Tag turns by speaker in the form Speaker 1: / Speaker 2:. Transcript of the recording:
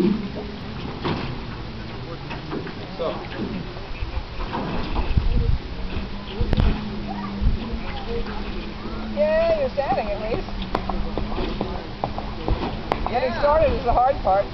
Speaker 1: Yeah, you're standing at least. Getting started is the hard part.